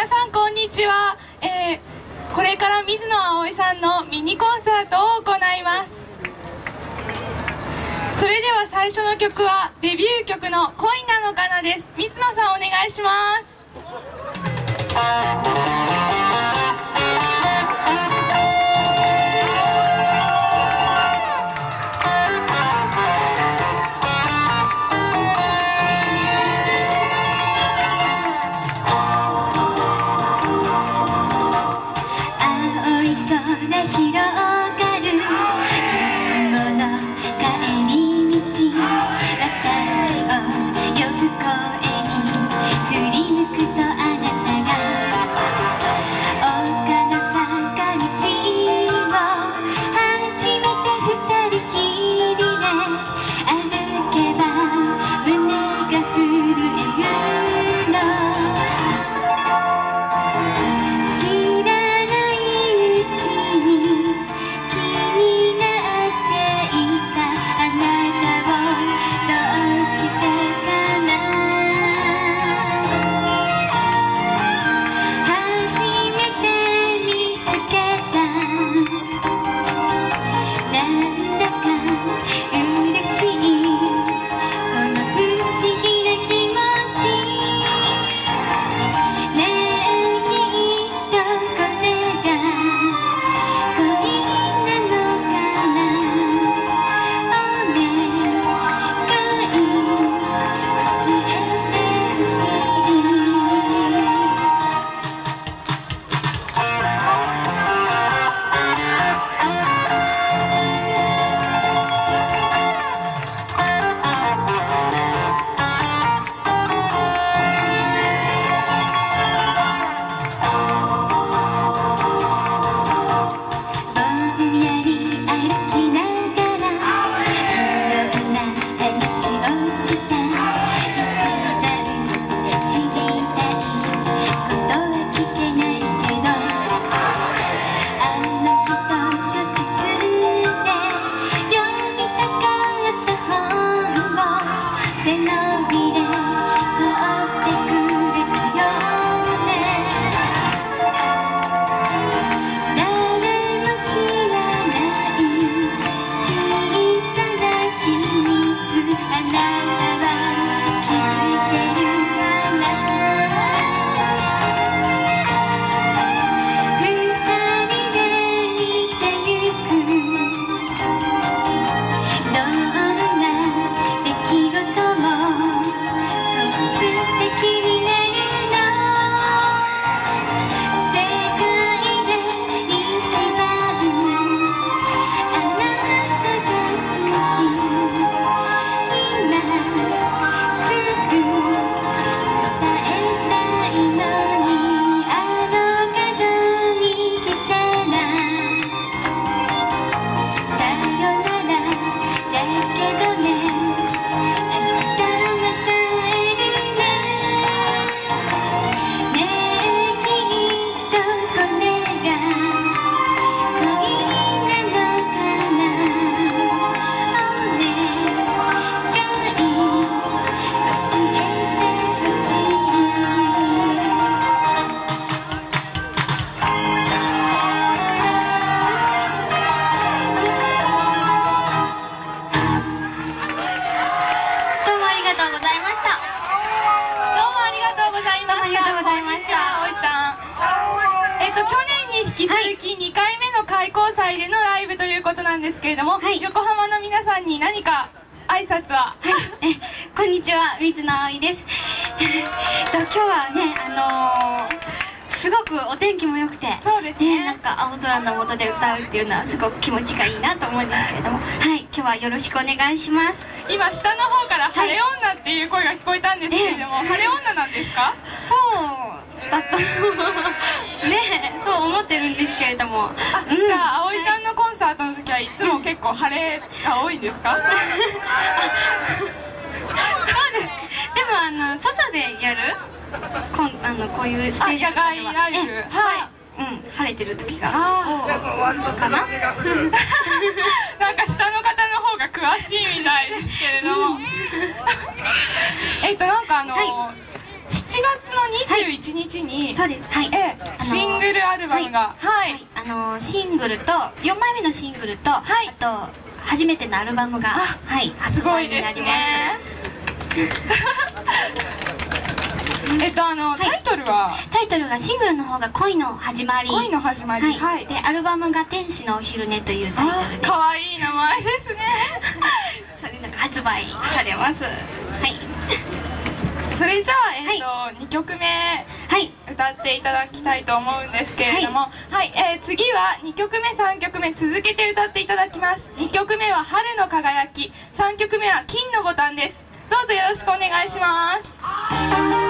皆さんこんにちは、えー、これから水野葵さんのミニコンサートを行います。それでは最初の曲はデビュー曲の「恋なのかな」です。水野さんお願いします。っていうのはすごく気持ちがいいなと思うんですけれども。はい今日はよろしくお願いします。今下の方から「晴れ女」っていう声が聞こえたんですけれども、はい、晴れ女なんですか？そうだった。ねそう思ってるんですけれども、うん、じゃあ葵ちゃんのコンサートの時はいつも結構晴れが多いんですか、そうです。でもあの外でやるこんあのこういうステージ野外ライブ。はい。うん晴れてる時が多かな？なんか下の方の方が詳しいみたいですけれども。えっとなんかあの、はい、出月の21日に、そうです。はい。ええあのシングルアルバムが。はい、はい、あのシングルと4枚目のシングルと、はい。あと初めてのアルバムがあはい発売になりますねえっとあの、い。タイトルは？タイトルがシングルの方が恋の始ま「り。恋の始まり」はい、でアルバムが天使のお昼寝というタイトあルで。可愛い名前ですね。それなんか発売されます。はい。それじゃあ、えっと2曲目はい。歌っていただきたいと思うんですけれども。はい、えー次は2曲目3曲目続けて歌っていただきます。2曲目は「春の輝き」3曲目は「金のボタン」です。どうぞよろしくお願いします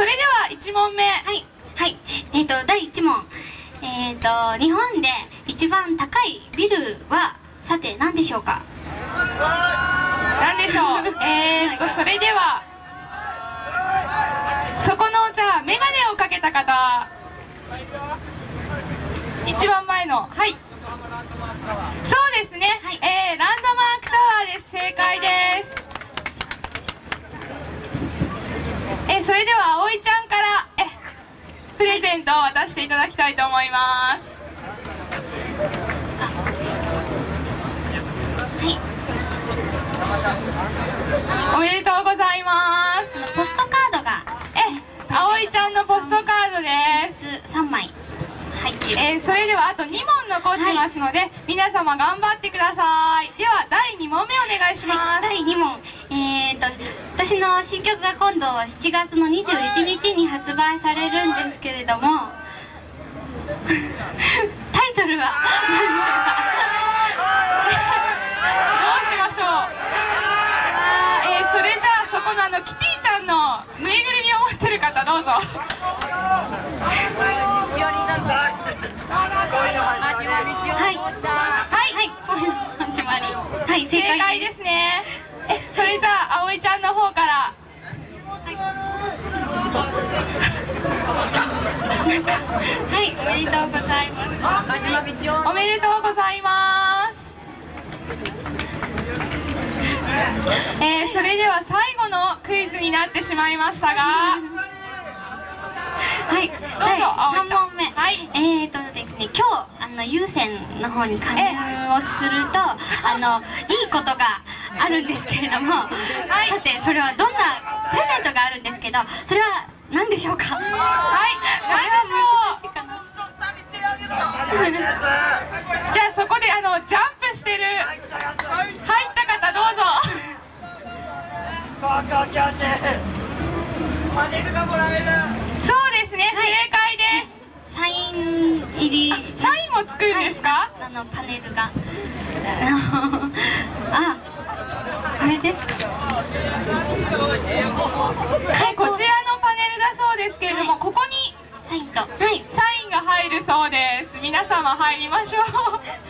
それでは1問目。はい。はい。えっ、と第1問。えっ、と日本で一番高いビルはさて何でしょうか？何でしょう？えーっとそれではそこのじゃあ眼鏡をかけた方。一番前の。はい。そうですね、はい。えーランドマークタワーです。正解ですえーそれでは葵ちゃんからえプレゼントを渡していただきたいと思います。はい。おめでとうございます。ポストカードが。え葵ちゃんのポストカードです。3枚入っているえーそれではあと2問残ってますので、皆様頑張ってください。では第2問目お願いします、はい、第2問。えー、と私の新曲が今度7月の21日に発売されるんですけれども タイトルは何でしょうかどうしましょう。あー。えーそれじゃあそこのあのキティぬいぐるみを持ってる方どうぞ。はい。始まりはい。正正解解でですねえそれじゃあ葵ちゃんの方からはい。おめでとうござい。ますおめでとうござい。ますえーそれでは最後のクイズになってしまいましたが。はい、どうぞ第葵ちゃん。3問目、はい、えーとですね、今日あの優先の方に加入をすると、あのいいことがあるんですけれども、はい、さてそれはどんなプレゼントがあるんですけど、それは何でしょうか？はい。何でしょう？じゃあそこであのジャンプしてる。入った方どうぞそうですね、はい正解ですサイン入り。サインも作るんですか、はいあのパネルが。あこれですか。はい、こちらのパネルだそうですけれども、はいここにサインと。はい。サインが入るそうです皆様入りましょう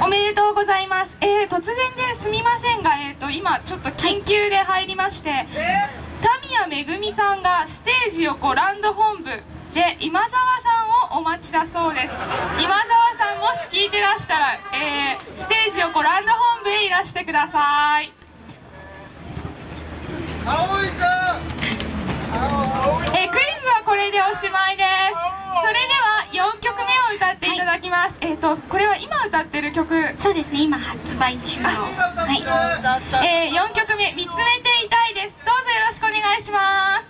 おめでとうございます。えー、突然ですみませんが、えー、と今ちょっと緊急で入りまして、タミヤめぐみさんがステージ横ランド本部で今澤さんをお待ちだそうです。今澤さんもし聞いてらしたら、えー、ステージ横ランド本部へいらしてください。えークイズはこれでおしまいです。とこれは今歌ってる曲。そうですね、今発売中の。はい。えー、4曲目「見つめていたい」ですどうぞよろしくお願いします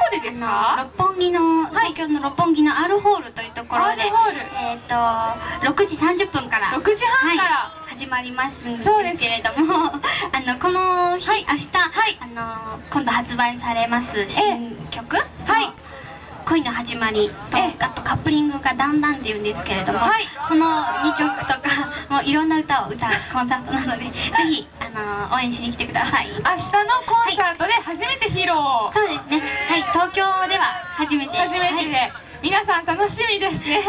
こでですか？六本木のはい。東京の六本木の R ホールというところで、R ホール。えっ、と6時30分から6時半から。はい始まりますんですそうです。けれども あのこの日、はい。明日、あの今度発売されます新曲？のはい恋の始まりと、ええ。あとカップリングが「だんだん」っていうんですけれども、はい。その2曲とか もういろんな歌を歌うコンサートなのでぜひあの応援しに来てください。明日のコンサートで初めて披露、そうですね。はい。東京では初めて。初めてで、はい。皆さん楽しみですね。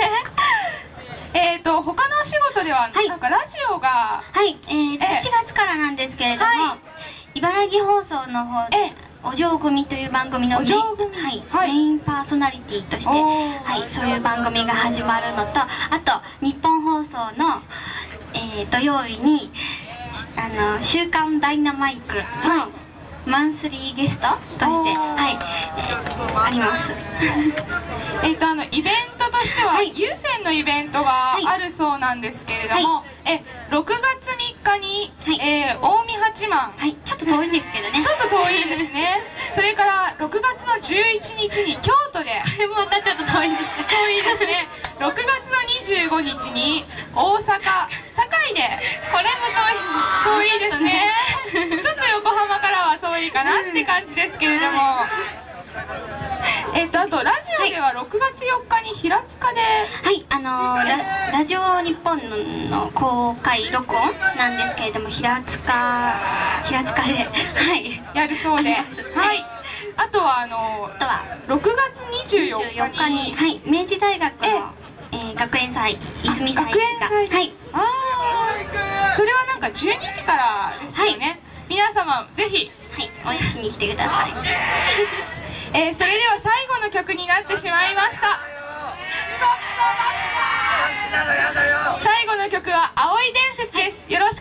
えっと他のお仕事では、はい。なんかラジオがはい、えーええ。7月からなんですけれども、はい。茨城放送の方でええ「お嬢組」という番組のお嬢組。はいはい。メインパーソナリティとして、はい、そういう番組が始まるのとあと日本放送の、えー土曜日に「あの週刊ダイナマイク」のマンスリーゲストとして、はいえーあります。えっとあのイベントとしては、はい。有線のイベントがあるそうなんですけれども、え6月3日に、はい。えー近江八幡、はい。ちょっと遠いんですけどね。ちょっと遠いですね。それから6月の11日に京都で。またちょっと遠いんです遠いですね。6月の25日に大阪堺で。これも遠い。遠いですね。ちょっと横浜からは遠いかなって感じですけれども、えっとあとラジオでは6月4日に平塚ではい、あのーララジオ日本の公開録音なんですけれども平塚平塚ではい。やるそうで。す。はい。あとはあのあとは。6月24 24日に日にはい明治大学のえ？えー学園祭泉祭学園が祭。はい。ああそれはなんか12時からですよね、皆様ぜひ。はい応援しに来てください えーそれでは最後の曲になってしまいました。最後の曲は「青い伝説」です。よろしく